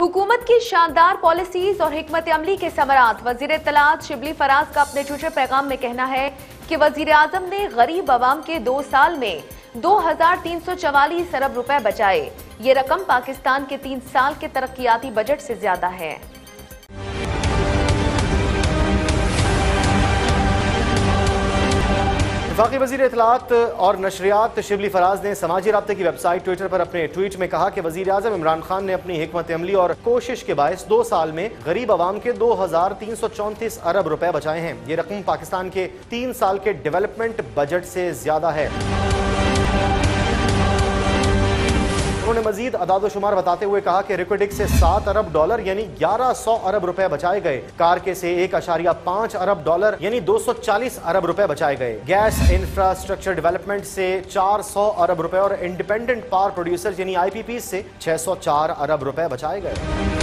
हुकूमत की शानदार पॉलिसीज़ और हमत अमली के समरात, वज़ीर तलात शिबली फराज का अपने ट्विटर पैगाम में कहना है कि वज़ीर आज़म ने गरीब आवाम के दो साल में दो हज़ार तीन सौ चवालीस अरब रुपए बचाए। ये रकम पाकिस्तान के तीन साल के तरक्याती बजट से ज़्यादा है। वफाकी वज़ीर इतलात और नशरियात शिबली फराज ने समाजी रबते की वेबसाइट ट्विटर पर अपने ट्वीट में कहा कि वजी अजम इमरान खान ने अपनी हमत अमली और कोशिश के बायस दो साल में गरीब आवाम के दो हज़ार तीन सौ चौंतीस अरब रुपए बचाए हैं। ये रकम पाकिस्तान के तीन साल के डेवलपमेंट बजट से ज़्यादा है। उन्होंने मजीद अदाद शुमार बताते हुए कहा कि रिक्विडिक से सात अरब डॉलर यानी ग्यारह सौ अरब रुपए बचाए गए। कार के से एक अशारिया पाँच अरब डॉलर यानी दो सौ चालीस अरब रुपए बचाए गए। गैस इंफ्रास्ट्रक्चर डेवलपमेंट से चार सौ अरब रुपए और इंडिपेंडेंट पावर प्रोड्यूसर यानी आईपीपी से छह सौ चार अरब रुपए बचाए गए।